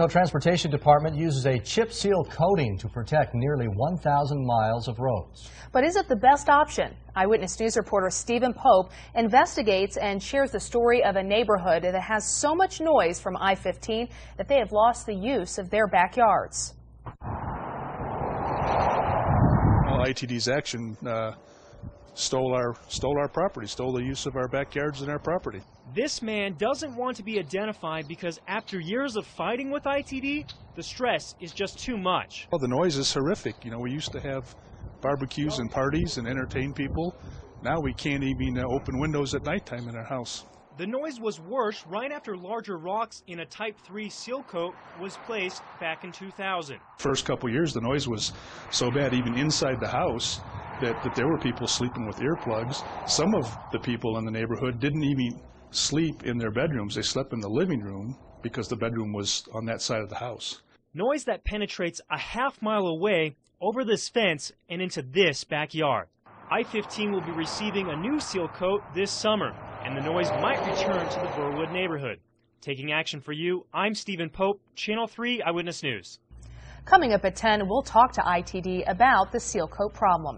The Transportation Department uses a chip seal coating to protect nearly 1,000 miles of roads. But is it the best option? Eyewitness News reporter Steven Pope investigates and shares the story of a neighborhood that has so much noise from I-15 that they have lost the use of their backyards. Well, ITD's action uh, stole our stole our property, stole the use of our backyards and our property. This man doesn't want to be identified because after years of fighting with ITD, the stress is just too much. Well, the noise is horrific. You know, we used to have barbecues and parties and entertain people. Now we can't even uh, open windows at nighttime in our house. The noise was worse right after larger rocks in a Type 3 seal coat was placed back in 2000. First couple years, the noise was so bad, even inside the house, that, that there were people sleeping with earplugs. Some of the people in the neighborhood didn't even sleep in their bedrooms. They slept in the living room because the bedroom was on that side of the house. Noise that penetrates a half mile away over this fence and into this backyard. I-15 will be receiving a new seal coat this summer, and the noise might return to the Burwood neighborhood. Taking action for you, I'm Steven Pope, Channel 3 Eyewitness News. Coming up at 10, we'll talk to ITD about the seal coat problem.